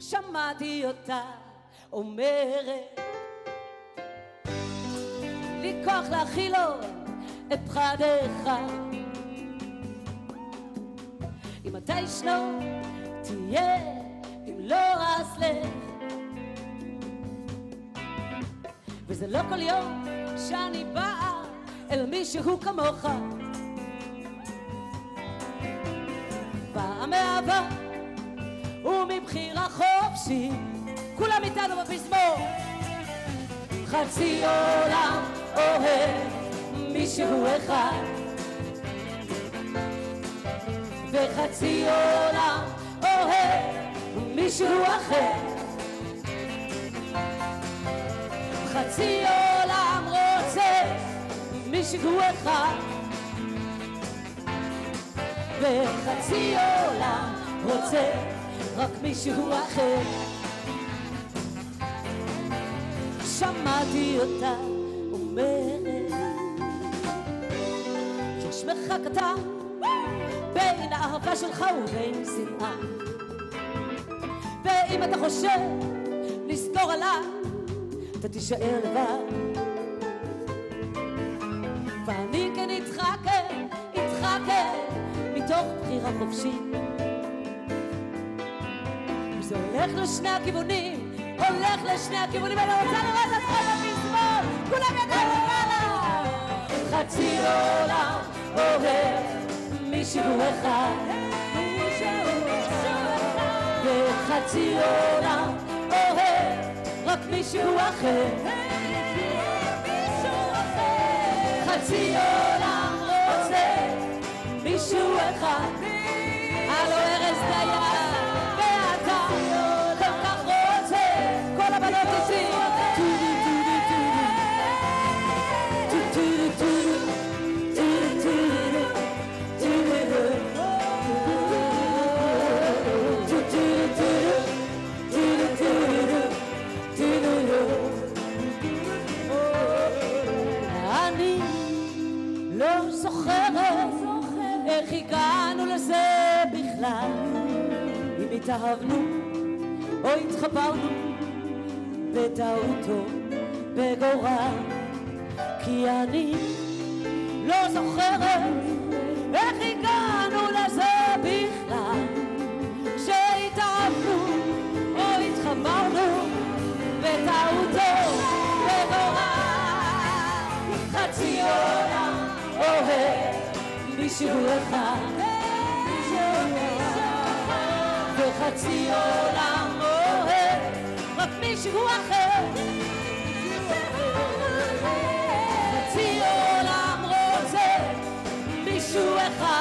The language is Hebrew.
שמעתי אותה אומרת לי כוח להכיל לו את פחדיך. אם אתה ישנו תהיה אם לא אז לך. וזה לא כל יום שאני באה אל מישהו כמוך. באה מאהבה ומבחירה חופשית כולם איתנו בפזמור חצי עולם אוהב מישהו אחד. וחצי עולם אוהב מישהו אחר. חצי עולם רוצה מישהו אחד. וחצי עולם רוצה רק מישהו אחר. שמעתי אותה אומרת יש קטן בין האהבה שלך ובין שנאה. ואם אתה חושב לסגור עליי אתה תישאר לבד. ואני כן אתחכה, אתחכה מתוך בחירה חופשית זה הולך לשני הכיוונים, הולך לשני הכיוונים, אני רוצה לראות אתכם בפזמון, כולם ידיים למעלה! חצי עולם אוהב מישהו אחד, וחצי עולם אוהב רק מישהו אחר. חצי עולם רוצה מישהו אחד. זוכרת איך הגענו לזה בכלל. אם התאהבנו או התחברנו בטעותו בגורל. כי אני לא זוכרת איך הגענו מישהו אחד וחצי עולם אוהב רק מישהו אחר. חצי עולם רוצה מישהו אחד